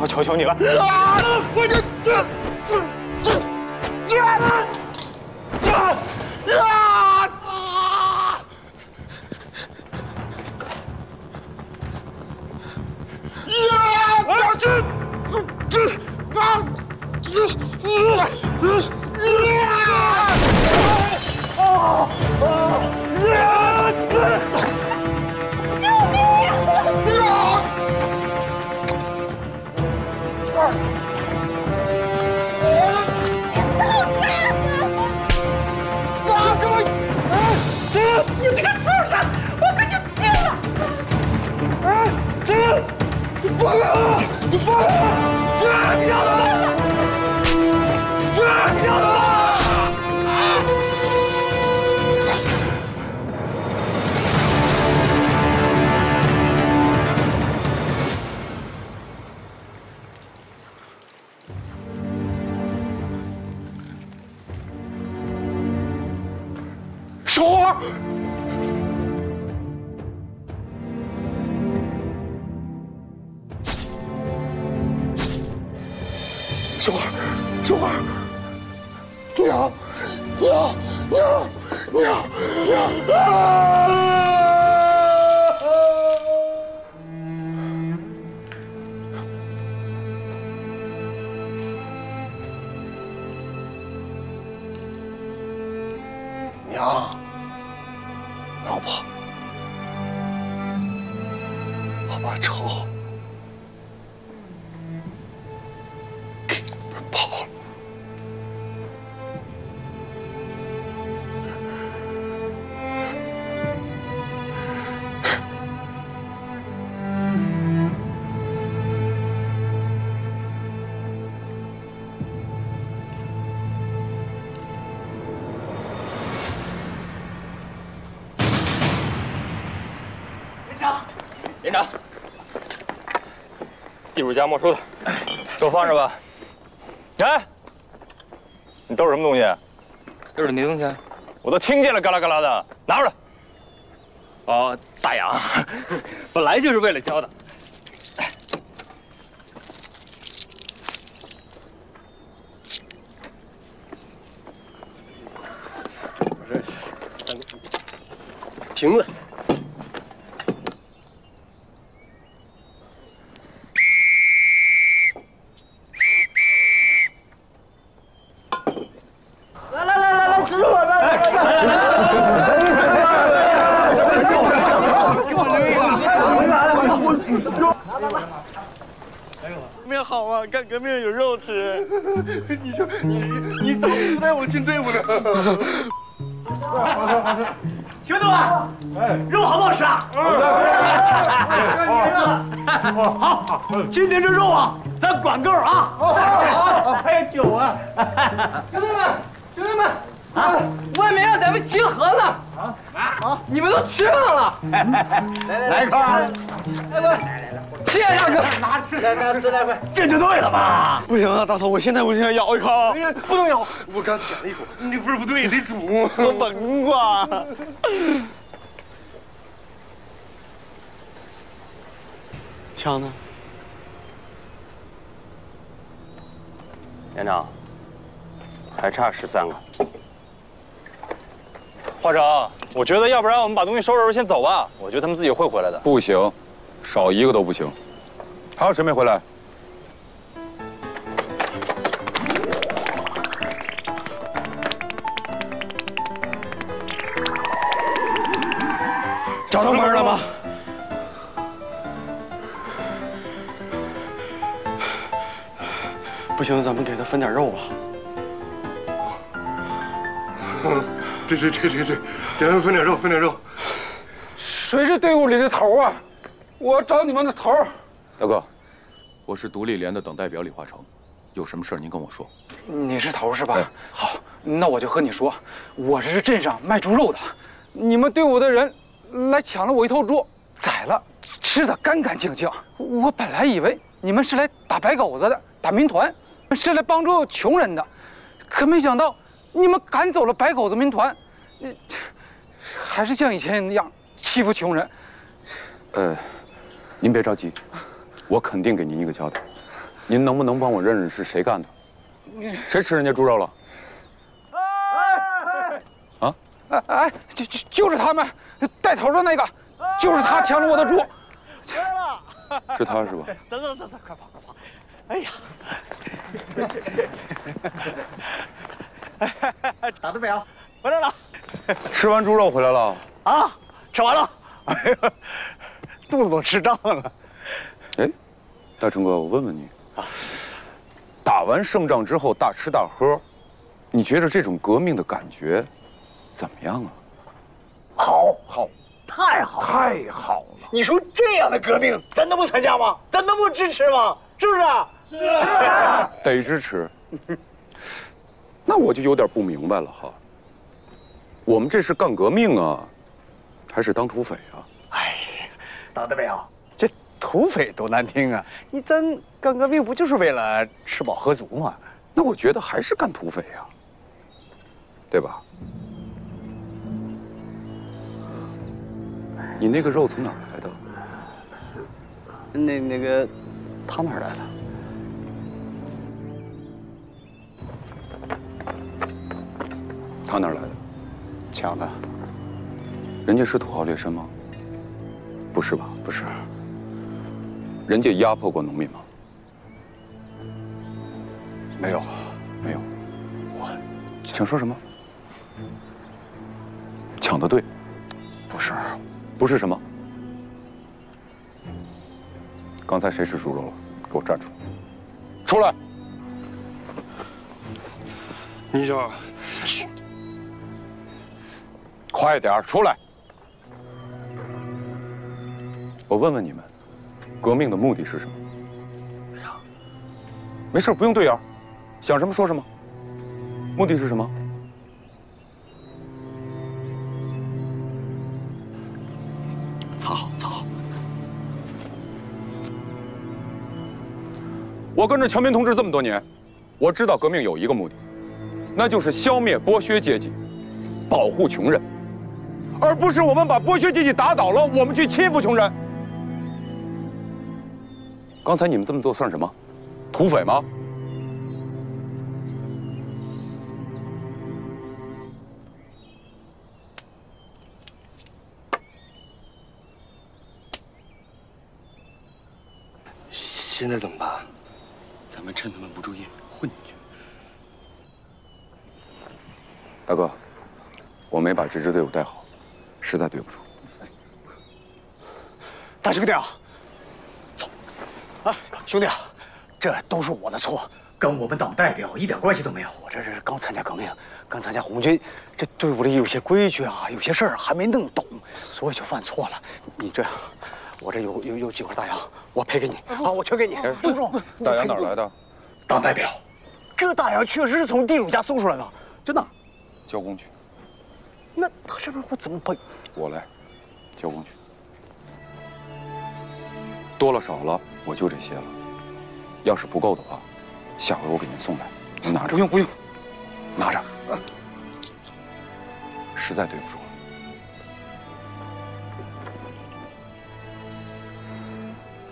我求求你了！啊！我这这这这啊！啊！啊！啊！啊！啊！啊！这啊！啊！放开我！你放开我！啊！你让我！啊！你让我！小花。花，小花，娘，娘，娘，娘，娘啊！娘，老婆，我把仇连长，地主家没收的，给我放着吧。哎，你兜什么东西？这是什么东西？我都听见了，嘎啦嘎啦的，拿出来。哦，大洋，本来就是为了交的。瓶子。来来来来来，吃肉了！来来来革命好啊，干革命有肉吃。你就你你怎么不带我进队伍呢。兄弟们，哎肉好不好吃啊？好，今天这肉啊，咱管够啊！还有酒啊！兄弟们，兄弟们，啊，外面让咱们集合呢。啊啊！你们都吃上了。来一块，来来来，谢谢大哥，拿吃，来拿吃来块，这就对了嘛。不行啊，大头，我现在我就想咬一口。哎呀，不能咬，我刚舔了一口，那味儿不对，得煮。我闻过。枪呢？连长，还差十三个。华成，我觉得要不然我们把东西收拾收拾先走吧。我觉得他们自己会回来的。不行，少一个都不行。还有谁没回来？找着门了吗？不行，咱们给他分点肉吧。对对对对对，给他们分点肉，分点肉。谁是队伍里的头啊？我找你们的头。大哥，我是独立连的党代表李化成，有什么事儿您跟我说。你是头是吧？好，那我就和你说，我这是镇上卖猪肉的，你们队伍的人来抢了我一头猪，宰了，吃的干干净净。我本来以为你们是来打白狗子的，打民团，是来帮助穷人的，可没想到你们赶走了白狗子民团，你还是像以前那样欺负穷人。呃，您别着急，我肯定给您一个交代。您能不能帮我认认是谁干的？谁吃人家猪肉了？啊？哎哎，就就就是他们带头的那个，就是他抢了我的猪。是他是吧？等等等等，快跑快跑！哎呀，打的没有？回来了。吃完猪肉回来了？啊，吃完了。哎呀，肚子都吃胀了。哎，大成哥，我问问你啊，打完胜仗之后大吃大喝，你觉得这种革命的感觉怎么样啊？好，好，太好，太好了！你说这样的革命，咱能不参加吗？咱能不支持吗？是不是？是啊。得支持。那我就有点不明白了哈。我们这是干革命啊，还是当土匪啊？哎，打的没有？这土匪多难听啊！你咱干革命不就是为了吃饱喝足吗？那我觉得还是干土匪呀，对吧？你那个肉从哪儿来的？那那个，他哪儿来的？他哪儿来的？抢的。人家是土豪劣绅吗？不是吧？不是。人家压迫过农民吗？没有，没有。我，想说什么？抢的对。不是。不是什么？刚才谁吃猪肉了？给我站出来！出来！你说，快点出来！我问问你们，革命的目的是什么？没事，不用对眼，想什么说什么。目的是什么？操操！我跟着乔民同志这么多年，我知道革命有一个目的，那就是消灭剥削阶级，保护穷人，而不是我们把剥削阶级打倒了，我们去欺负穷人。刚才你们这么做算什么？土匪吗？现在怎么办？咱们趁他们不注意混进去。大哥，我没把这支队伍带好，实在对不住。大师兄弟啊，走！啊，兄弟啊，这都是我的错，跟我们党代表一点关系都没有。我这是刚参加革命，刚参加红军，这队伍里有些规矩啊，有些事儿还没弄懂，所以就犯错了。你这样。我这有有有几块大洋，我赔给你啊！我全给你，重重。大洋哪来的？党代表，这大洋确实是从地主家搜出来的，真的。交工去。那他这边我怎么赔？我来，交工去。多了少了我就这些了，要是不够的话，下回我给您送来，您拿着。不用不用，拿着。实在对不住。